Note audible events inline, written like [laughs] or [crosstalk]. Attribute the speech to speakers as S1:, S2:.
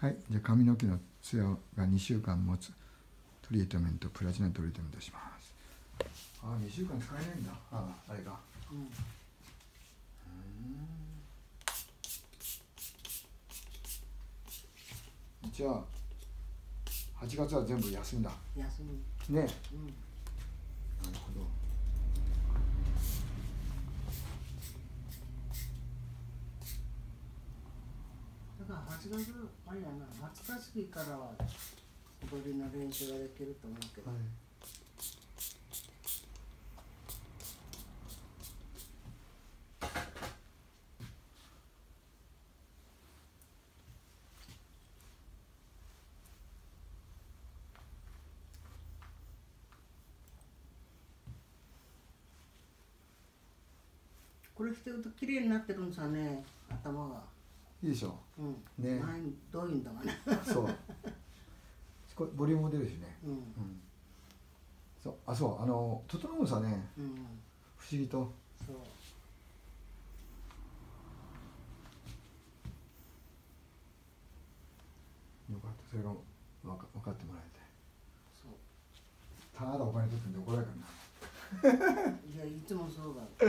S1: はい。じゃあ髪の毛のツヤが2週間持つトリートメントプラチナトリートメントします。ああ2週間使えないんだ。あああれか。
S2: うん。
S1: じゃあ8月は全部休みだ。
S2: 休み。
S1: ね。
S2: うん。
S1: なるほど
S2: だから8月あれやな20日過ぎからは踊りの練習ができると思うけど、
S1: はい。
S2: これしてると綺麗になってるんさね頭が
S1: いいでしょ？
S2: うん。
S1: ね。
S2: どういうんだかな。
S1: そう。これボリュームも出るしね。
S2: うん。
S1: うん。そう。あそう。あの整うさね
S2: うん。
S1: 不思議と。
S2: そう。
S1: よかった。それが分か分かってもらえて。
S2: そう。
S1: ただお金取ってんで怒られるからな。い
S2: やいつもそうだ [laughs]